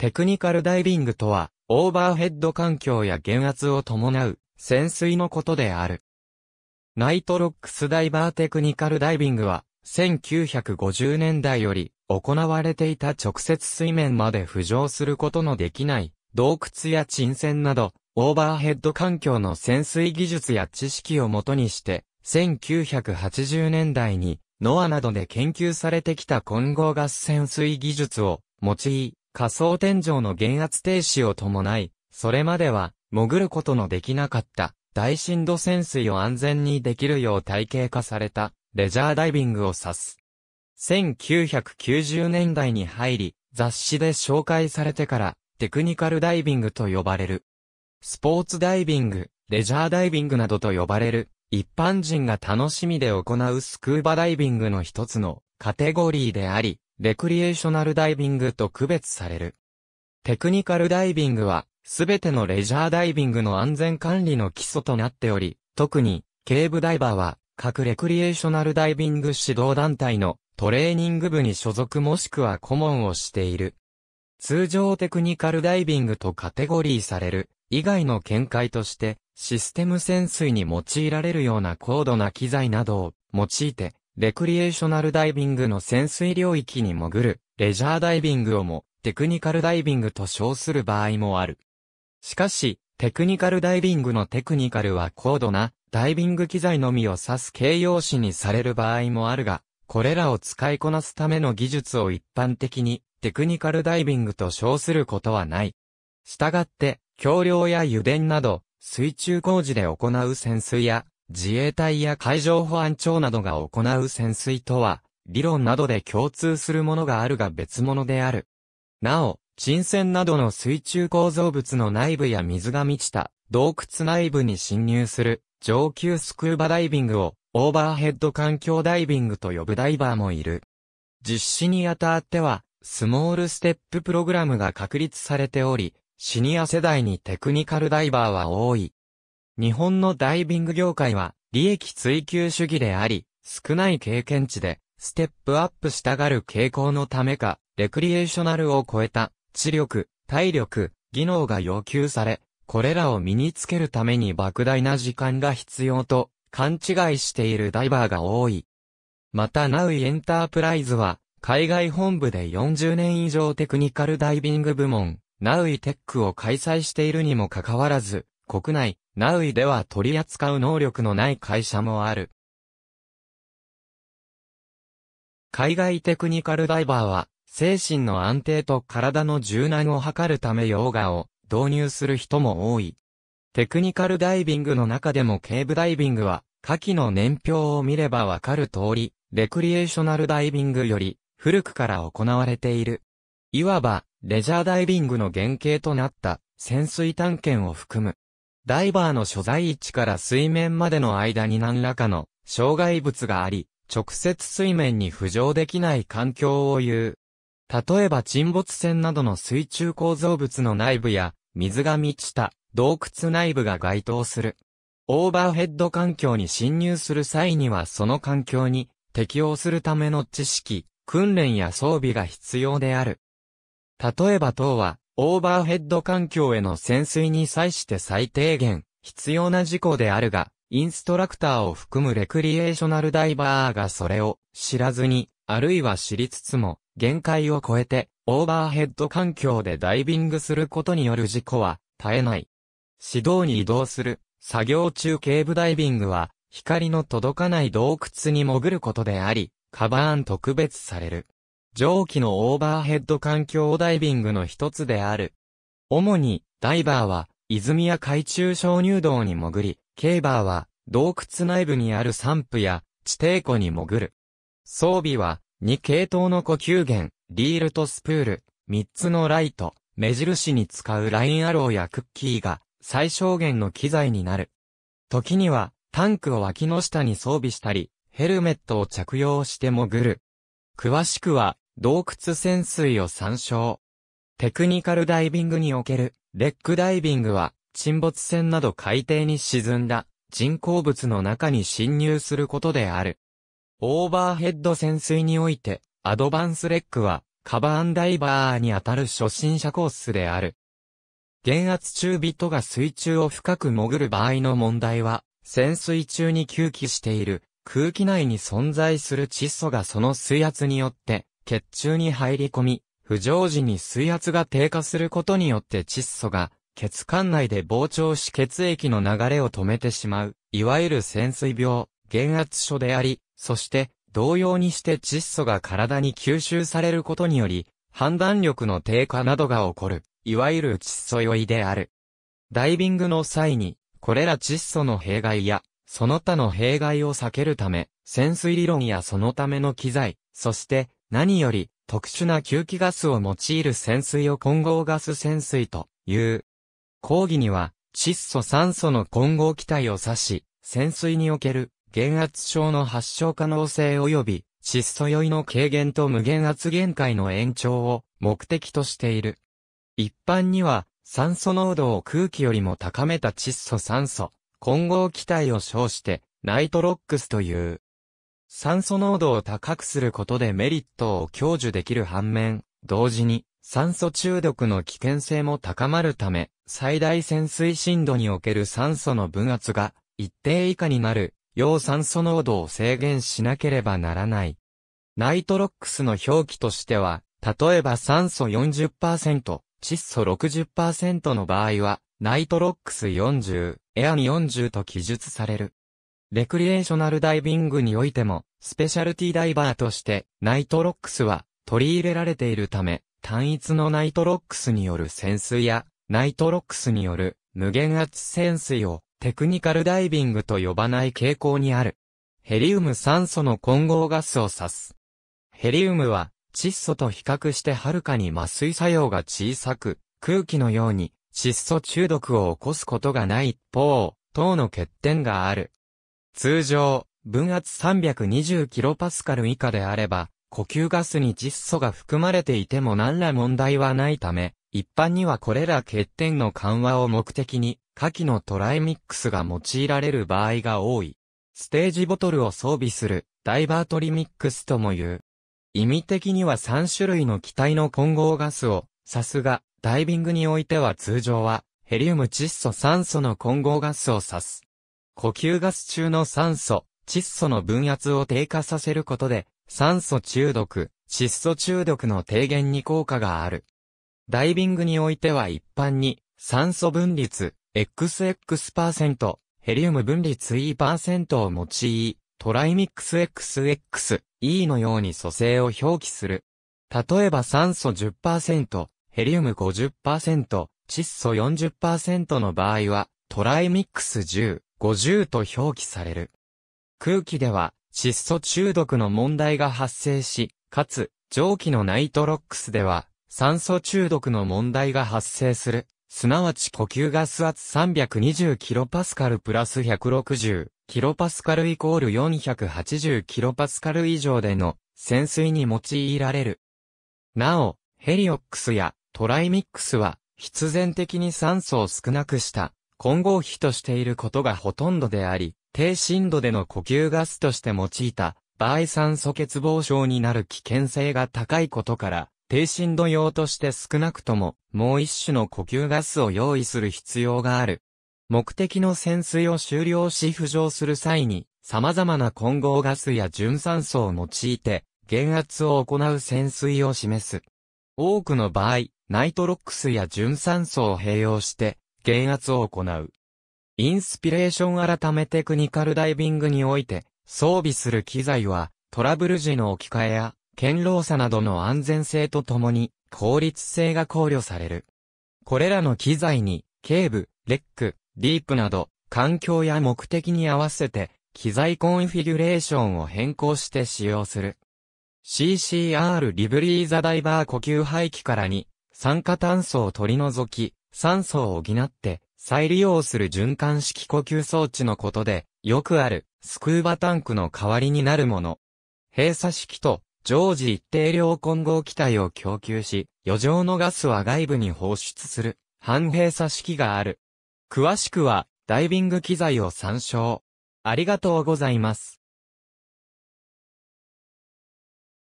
テクニカルダイビングとは、オーバーヘッド環境や減圧を伴う潜水のことである。ナイトロックスダイバーテクニカルダイビングは、1950年代より行われていた直接水面まで浮上することのできない洞窟や沈船など、オーバーヘッド環境の潜水技術や知識をもとにして、1980年代にノアなどで研究されてきた混合ガス潜水技術を用い、仮想天井の減圧停止を伴い、それまでは潜ることのできなかった大深度潜水を安全にできるよう体系化されたレジャーダイビングを指す。1990年代に入り、雑誌で紹介されてからテクニカルダイビングと呼ばれる。スポーツダイビング、レジャーダイビングなどと呼ばれる一般人が楽しみで行うスクーバダイビングの一つのカテゴリーであり、レクリエーショナルダイビングと区別される。テクニカルダイビングは、すべてのレジャーダイビングの安全管理の基礎となっており、特に、ケーブダイバーは、各レクリエーショナルダイビング指導団体のトレーニング部に所属もしくは顧問をしている。通常テクニカルダイビングとカテゴリーされる以外の見解として、システム潜水に用いられるような高度な機材などを用いて、レクリエーショナルダイビングの潜水領域に潜る、レジャーダイビングをも、テクニカルダイビングと称する場合もある。しかし、テクニカルダイビングのテクニカルは高度な、ダイビング機材のみを指す形容詞にされる場合もあるが、これらを使いこなすための技術を一般的に、テクニカルダイビングと称することはない。したがって、橋梁や油田など、水中工事で行う潜水や、自衛隊や海上保安庁などが行う潜水とは、理論などで共通するものがあるが別物である。なお、沈船などの水中構造物の内部や水が満ちた洞窟内部に侵入する上級スクーバダイビングをオーバーヘッド環境ダイビングと呼ぶダイバーもいる。実施にあたっては、スモールステッププログラムが確立されており、シニア世代にテクニカルダイバーは多い。日本のダイビング業界は利益追求主義であり、少ない経験値でステップアップしたがる傾向のためか、レクリエーショナルを超えた知力、体力、技能が要求され、これらを身につけるために莫大な時間が必要と勘違いしているダイバーが多い。またナウイエンタープライズは海外本部で40年以上テクニカルダイビング部門、ナウイテックを開催しているにもかかわらず、国内、ナウイでは取り扱う能力のない会社もある。海外テクニカルダイバーは、精神の安定と体の柔軟を図るためヨーガを導入する人も多い。テクニカルダイビングの中でもケーブダイビングは、下記の年表を見ればわかる通り、レクリエーショナルダイビングより古くから行われている。いわば、レジャーダイビングの原型となった潜水探検を含む。ダイバーの所在位置から水面までの間に何らかの障害物があり、直接水面に浮上できない環境を言う。例えば沈没船などの水中構造物の内部や水が満ちた洞窟内部が該当する。オーバーヘッド環境に侵入する際にはその環境に適応するための知識、訓練や装備が必要である。例えば等はオーバーヘッド環境への潜水に際して最低限必要な事項であるが、インストラクターを含むレクリエーショナルダイバーがそれを知らずに、あるいは知りつつも、限界を超えて、オーバーヘッド環境でダイビングすることによる事故は絶えない。指導に移動する作業中ケーブダイビングは、光の届かない洞窟に潜ることであり、カバーン特別される。蒸気のオーバーヘッド環境ダイビングの一つである。主に、ダイバーは、泉や海中鍾乳洞に潜り、ケーバーは、洞窟内部にあるサンプや地底湖に潜る。装備は、2系統の呼吸源、リールとスプール、3つのライト、目印に使うラインアローやクッキーが最小限の機材になる。時には、タンクを脇の下に装備したり、ヘルメットを着用して潜る。詳しくは、洞窟潜水を参照。テクニカルダイビングにおける、レックダイビングは、沈没船など海底に沈んだ人工物の中に侵入することである。オーバーヘッド潜水において、アドバンスレックは、カバーンダイバーにあたる初心者コースである。減圧中人が水中を深く潜る場合の問題は、潜水中に吸気している空気内に存在する窒素がその水圧によって血中に入り込み、不常時に水圧が低下することによって窒素が血管内で膨張し血液の流れを止めてしまう、いわゆる潜水病、減圧症であり、そして同様にして窒素が体に吸収されることにより、判断力の低下などが起こる、いわゆる窒素酔いである。ダイビングの際に、これら窒素の弊害や、その他の弊害を避けるため、潜水理論やそのための機材、そして何より特殊な吸気ガスを用いる潜水を混合ガス潜水という。講義には、窒素酸素の混合気体を指し、潜水における減圧症の発症可能性及び窒素酔いの軽減と無限圧限界の延長を目的としている。一般には酸素濃度を空気よりも高めた窒素酸素混合気体を称してナイトロックスという。酸素濃度を高くすることでメリットを享受できる反面、同時に酸素中毒の危険性も高まるため、最大潜水深度における酸素の分圧が一定以下になる、要酸素濃度を制限しなければならない。ナイトロックスの表記としては、例えば酸素40%、窒素60%の場合は、ナイトロックス40、 EAN40と記述される。レクリエーショナルダイビングにおいても、スペシャルティダイバーとして、ナイトロックスは取り入れられているため、単一のナイトロックスによる潜水や、ナイトロックスによる無減圧潜水をテクニカルダイビングと呼ばない傾向にある。ヘリウム酸素の混合ガスを指す。ヘリウムは窒素と比較してはるかに麻酔作用が小さく、空気のように窒素中毒を起こすことがない一方、等の欠点がある。通常、分圧 320kPa 以下であれば、呼吸ガスに窒素が含まれていても何ら問題はないため、一般にはこれら欠点の緩和を目的に、下記のトライミックスが用いられる場合が多い。ステージボトルを装備する、ダイバートリミックスとも言う。意味的には3種類の気体の混合ガスを、さすが、ダイビングにおいては通常は、ヘリウム窒素酸素の混合ガスを指す。呼吸ガス中の酸素、窒素の分圧を低下させることで、酸素中毒、窒素中毒の低減に効果がある。ダイビングにおいては一般に、酸素分率、XX%、ヘリウム分率 E% を用い、トライミックス XX、E のように組成を表記する。例えば酸素10%、ヘリウム50%、窒素40%の場合は、トライミックス10、50と表記される。空気では窒素中毒の問題が発生し、かつ蒸気のナイトロックスでは酸素中毒の問題が発生する。すなわち呼吸ガス圧 320kPa プラス 160kPa イコール 480kPa 以上での潜水に用いられる。なお、ヘリオックスやトライミックスは必然的に酸素を少なくした混合比としていることがほとんどであり、低深度での呼吸ガスとして用いた場合酸素欠乏症になる危険性が高いことから、低深度用として少なくとももう一種の呼吸ガスを用意する必要がある。目的の潜水を終了し浮上する際に、様々な混合ガスや純酸素を用いて、減圧を行う潜水を示す。多くの場合、ナイトロックスや純酸素を併用して、減圧を行う。インスピレーション改めテクニカルダイビングにおいて、装備する機材は、トラブル時の置き換えや、堅牢さなどの安全性とともに、効率性が考慮される。これらの機材に、ケーブ、レック、ディープなど、環境や目的に合わせて、機材コンフィギュレーションを変更して使用する。CCR リブリーザダイバー呼吸排気からに、酸化炭素を取り除き、酸素を補って再利用する循環式呼吸装置のことで、よくあるスクーバタンクの代わりになるもの。閉鎖式と常時一定量混合気体を供給し、余剰のガスは外部に放出する半閉鎖式がある。詳しくはダイビング機材を参照。ありがとうございます。